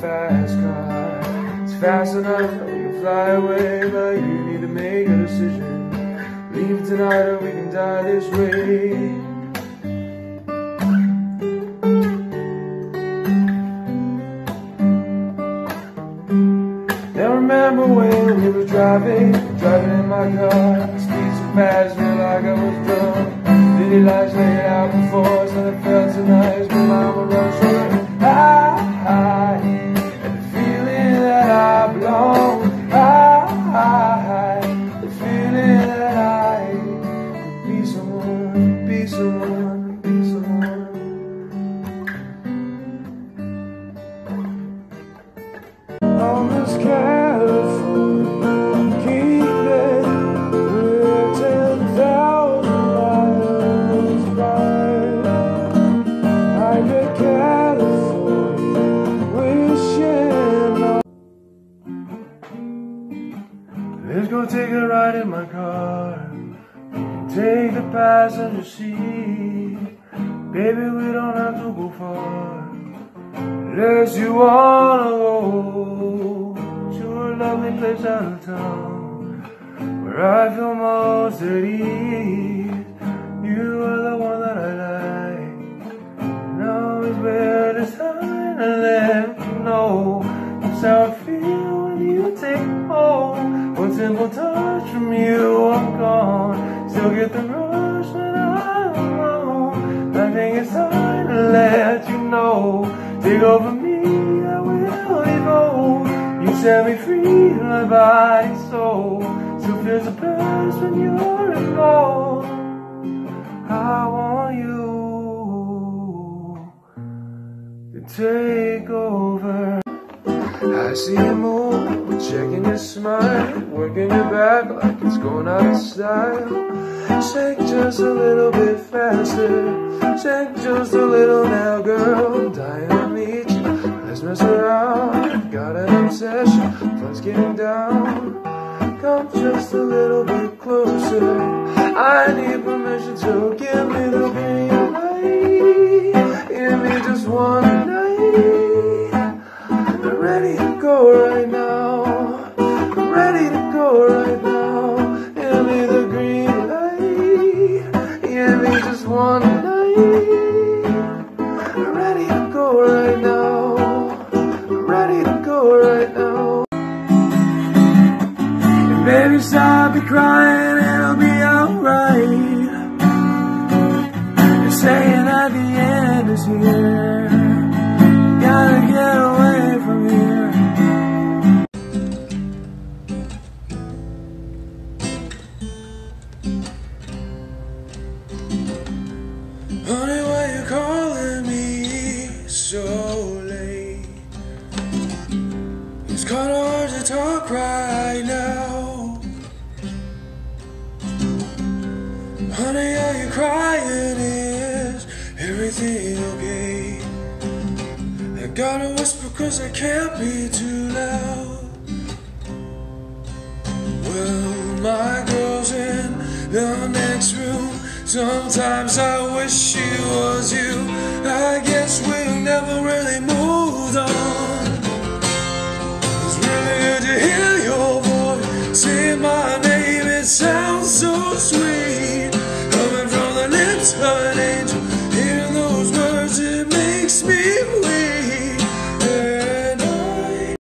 fast car. It's fast enough that we can fly away, but you need to make a decision. Leave tonight or we can die this way. Now remember when we were driving, driving in my car. Speed so fast, felt like I was drunk. City lights laid out before Let's go take a ride in my car. Take the passenger seat. Baby, we don't have to go far. Unless you wanna go to a lovely place out of town where I feel most at ease. You are the one that I like. Now is where touch from you, I'm gone. Still get the rush when I'm alone. I think it's time to let you know. Take over me, I will evolve. You set me free, my body, soul. Still feels the best when you're involved. I want you to take over. I see you move, checking your smile, working your back like it's going out of style. Shake just a little bit faster, shake just a little now, girl. I'm dying to meet you. Let's mess around. Got an obsession, fun's getting down. Come just a little bit closer. I need permission to give me your crying. It'll be alright. They're saying that the end is here. Gotta get away from here. Honey, why you calling me so late? It's kinda hard to talk right Honey, are you crying? Is everything okay? I gotta whisper cause I can't be too loud. Well, my girl's in the next room. Sometimes I wish she was you. I guess we never really moved on. It's really good to hear time.